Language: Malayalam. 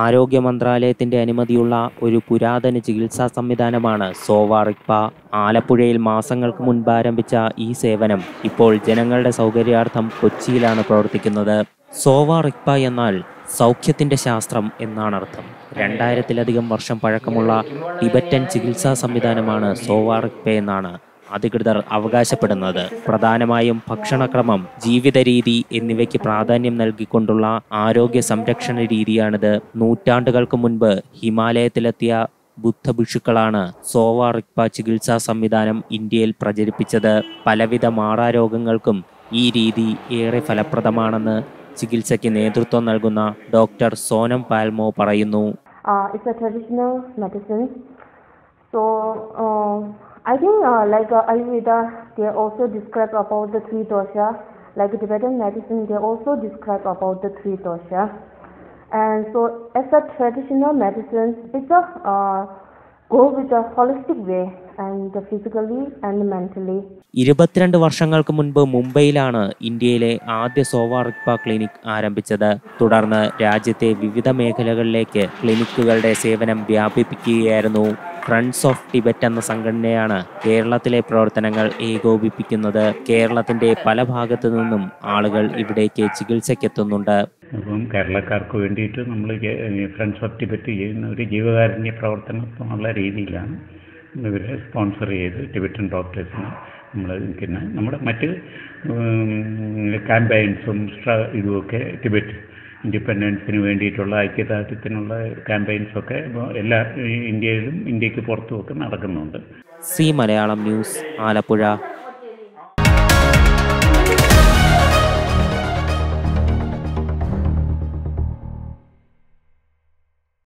ആരോഗ്യ മന്ത്രാലയത്തിന്റെ അനുമതിയുള്ള ഒരു പുരാതന ചികിത്സാ സംവിധാനമാണ് സോവാറിപ്പ ആലപ്പുഴയിൽ മാസങ്ങൾക്ക് മുൻപ് ആരംഭിച്ച ഈ സേവനം ഇപ്പോൾ ജനങ്ങളുടെ സൗകര്യാർത്ഥം കൊച്ചിയിലാണ് പ്രവർത്തിക്കുന്നത്. സോവാറിപ്പ എന്നാൽ സൗഖ്യത്തിന്റെ ശാസ്ത്രം എന്നാണ് അർത്ഥം. രണ്ടായിരത്തിലധികം വർഷം പഴക്കമുള്ള ടിബറ്റൻ ചികിത്സാ സംവിധാനമാണ് സോവാറിപ്പ എന്നാണ് അധികൃതർ അവകാശപ്പെടുന്നത്. പ്രധാനമായും ഭക്ഷണക്രമം ജീവിത രീതി എന്നിവയ്ക്ക് പ്രാധാന്യം നൽകിക്കൊണ്ടുള്ള ആരോഗ്യ സംരക്ഷണ രീതിയാണിത്. നൂറ്റാണ്ടുകൾക്ക് മുൻപ് ഹിമാലയത്തിലെത്തിയ ബുദ്ധഭിക്ഷുക്കളാണ് സോവ റിക്പ ചികിത്സാ സംവിധാനം ഇന്ത്യയിൽ പ്രചരിപ്പിച്ചത്. പലവിധ മാറാരോഗങ്ങൾക്കും ഈ രീതി ഏറെ ഫലപ്രദമാണെന്ന് ചികിത്സയ്ക്ക് നേതൃത്വം നൽകുന്ന ഡോക്ടർ സോനം പാൽമോ പറയുന്നു. It's a traditional medicine medicine. Uh, I think uh, like uh, Ayurveda, they also describe about the three dosha. Like Tibetan medicine, they also describe about the three dosha. And so as a traditional medicine, it's a uh, go with a holistic way. ഇരുപത്തിരണ്ട് വർഷങ്ങൾക്ക് മുൻപ് മുംബൈയിലാണ് ഇന്ത്യയിലെ ആദ്യ സോവ റിക്പ ക്ലിനിക് ആരംഭിച്ചത് തുടർന്ന് രാജ്യത്തെ വിവിധ മേഖലകളിലേക്ക് ക്ലിനിക്കുകളുടെ സേവനം വ്യാപിപ്പിക്കുകയായിരുന്നു ഫ്രണ്ട്സ് ഓഫ് ടിബറ്റ് എന്ന സംഘടനയാണ് കേരളത്തിലെ പ്രവർത്തനങ്ങൾ ഏകോപിപ്പിക്കുന്നത്. കേരളത്തിന്റെ പല ഭാഗത്തു നിന്നും ആളുകൾ ഇവിടേക്ക് ചികിത്സയ്ക്കെത്തുന്നുണ്ട്. അപ്പം കേരളക്കാർക്ക് വേണ്ടിയിട്ട് നമ്മൾ ഫ്രണ്ട്സ് ഓഫ് ടിബറ്റ് ചെയ്യുന്ന ഒരു ജീവകാരുണ്യ പ്രവർത്തനം എന്നുള്ള രീതിയിലാണ് ഇവരെ സ്പോൺസർ ചെയ്ത് ടിബറ്റൻ ഡോക്ടേഴ്സിന് നമ്മൾ പിന്നെ നമ്മുടെ മറ്റ് ക്യാമ്പയിൻസും ഇതുമൊക്കെ ടിബറ്റ് ഇൻഡിപെൻഡൻസിന് വേണ്ടിയിട്ടുള്ള ഐക്യദാർഢ്യത്തിനുള്ള ക്യാമ്പയിൻസൊക്കെ എല്ലാ ഇന്ത്യയിലും ഇന്ത്യയ്ക്ക് പുറത്തുമൊക്കെ നടക്കുന്നുണ്ട്. C Malayalam news Alappuzha.